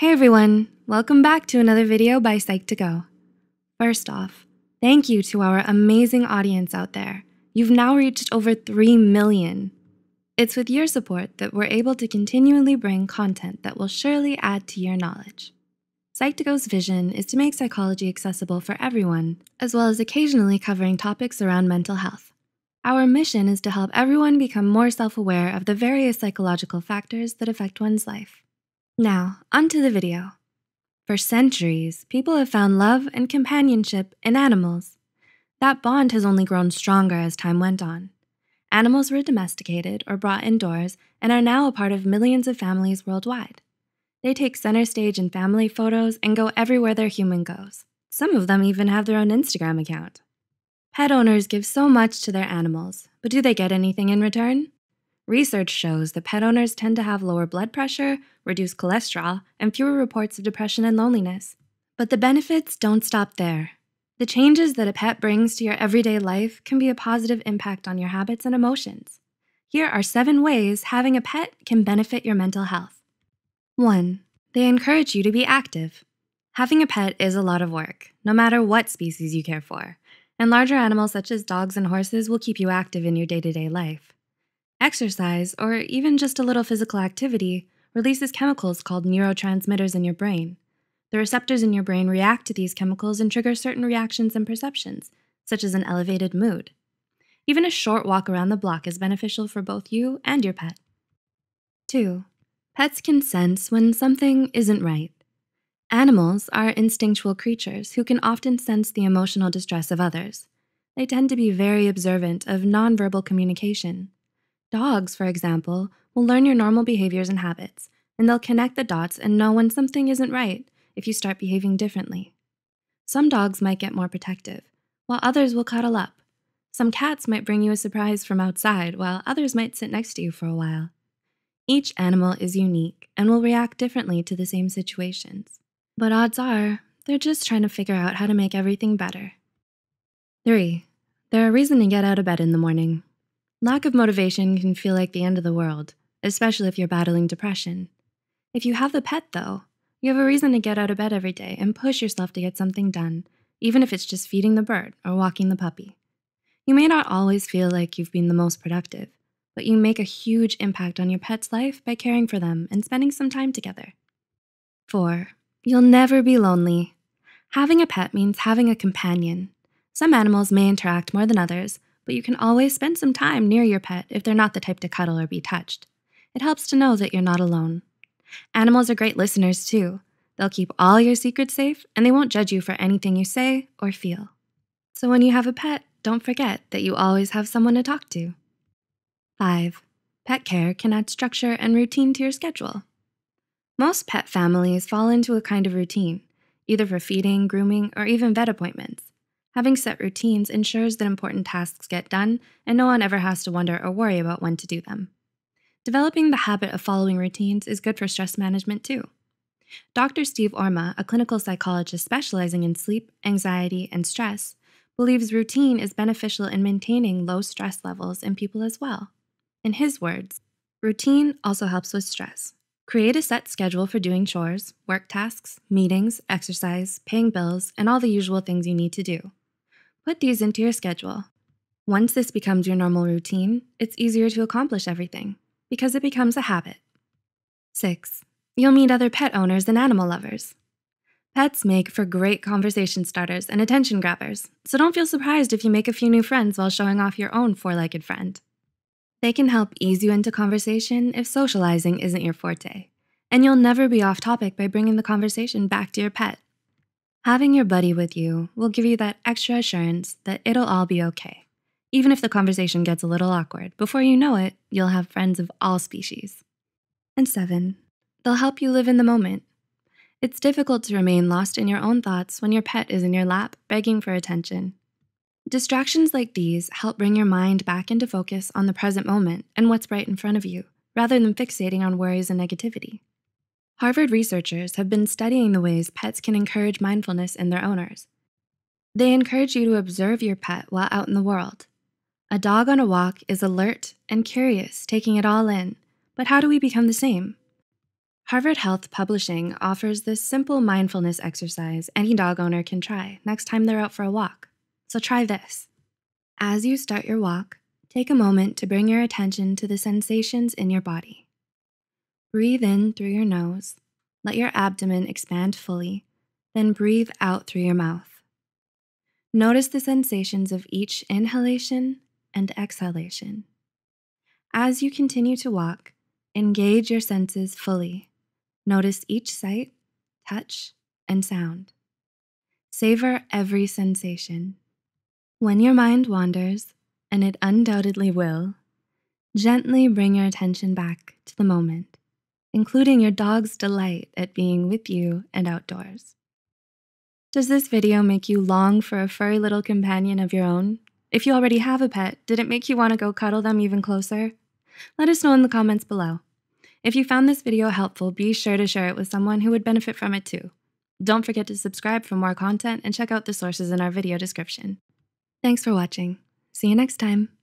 Hey everyone, welcome back to another video by Psych2Go. First off, thank you to our amazing audience out there. You've now reached over 3 million. It's with your support that we're able to continually bring content that will surely add to your knowledge. Psych2Go's vision is to make psychology accessible for everyone, as well as occasionally covering topics around mental health. Our mission is to help everyone become more self-aware of the various psychological factors that affect one's life. Now, onto the video. For centuries, people have found love and companionship in animals. That bond has only grown stronger as time went on. Animals were domesticated or brought indoors and are now a part of millions of families worldwide. They take center stage in family photos and go everywhere their human goes. Some of them even have their own Instagram account. Pet owners give so much to their animals, but do they get anything in return? Research shows that pet owners tend to have lower blood pressure, reduced cholesterol, and fewer reports of depression and loneliness. But the benefits don't stop there. The changes that a pet brings to your everyday life can be a positive impact on your habits and emotions. Here are seven ways having a pet can benefit your mental health. One, they encourage you to be active. Having a pet is a lot of work, no matter what species you care for, and larger animals such as dogs and horses will keep you active in your day-to-day life. Exercise, or even just a little physical activity, releases chemicals called neurotransmitters in your brain. The receptors in your brain react to these chemicals and trigger certain reactions and perceptions, such as an elevated mood. Even a short walk around the block is beneficial for both you and your pet. 2. Pets can sense when something isn't right. Animals are instinctual creatures who can often sense the emotional distress of others. They tend to be very observant of nonverbal communication. Dogs, for example, will learn your normal behaviors and habits, and they'll connect the dots and know when something isn't right if you start behaving differently. Some dogs might get more protective, while others will cuddle up. Some cats might bring you a surprise from outside, while others might sit next to you for a while. Each animal is unique and will react differently to the same situations. But odds are, they're just trying to figure out how to make everything better. 3. They're a reason to get out of bed in the morning. Lack of motivation can feel like the end of the world, especially if you're battling depression. If you have a pet though, you have a reason to get out of bed every day and push yourself to get something done, even if it's just feeding the bird or walking the puppy. You may not always feel like you've been the most productive, but you make a huge impact on your pet's life by caring for them and spending some time together. Four, you'll never be lonely. Having a pet means having a companion. Some animals may interact more than others, but you can always spend some time near your pet if they're not the type to cuddle or be touched. It helps to know that you're not alone. Animals are great listeners too. They'll keep all your secrets safe and they won't judge you for anything you say or feel. So when you have a pet, don't forget that you always have someone to talk to. 5. Pet care can add structure and routine to your schedule. Most pet families fall into a kind of routine, either for feeding, grooming, or even vet appointments. Having set routines ensures that important tasks get done and no one ever has to wonder or worry about when to do them. Developing the habit of following routines is good for stress management too. Dr. Steve Orma, a clinical psychologist specializing in sleep, anxiety, and stress, believes routine is beneficial in maintaining low stress levels in people as well. In his words, routine also helps with stress. Create a set schedule for doing chores, work tasks, meetings, exercise, paying bills, and all the usual things you need to do. Put these into your schedule. Once this becomes your normal routine, it's easier to accomplish everything because it becomes a habit. Six, you'll meet other pet owners and animal lovers. Pets make for great conversation starters and attention grabbers, so don't feel surprised if you make a few new friends while showing off your own four-legged friend. They can help ease you into conversation if socializing isn't your forte, and you'll never be off topic by bringing the conversation back to your pet. Having your buddy with you will give you that extra assurance that it'll all be okay. Even if the conversation gets a little awkward, before you know it, you'll have friends of all species. And seven, they'll help you live in the moment. It's difficult to remain lost in your own thoughts when your pet is in your lap begging for attention. Distractions like these help bring your mind back into focus on the present moment and what's right in front of you, rather than fixating on worries and negativity. Harvard researchers have been studying the ways pets can encourage mindfulness in their owners. They encourage you to observe your pet while out in the world. A dog on a walk is alert and curious, taking it all in, but how do we become the same? Harvard Health Publishing offers this simple mindfulness exercise any dog owner can try next time they're out for a walk. So try this. As you start your walk, take a moment to bring your attention to the sensations in your body. Breathe in through your nose, let your abdomen expand fully, then breathe out through your mouth. Notice the sensations of each inhalation and exhalation. As you continue to walk, engage your senses fully Notice each sight, touch, and sound. Savor every sensation. When your mind wanders, and it undoubtedly will, gently bring your attention back to the moment, including your dog's delight at being with you and outdoors. Does this video make you long for a furry little companion of your own? If you already have a pet, did it make you want to go cuddle them even closer? Let us know in the comments below. If you found this video helpful, be sure to share it with someone who would benefit from it too. Don't forget to subscribe for more content and check out the sources in our video description. Thanks for watching. See you next time.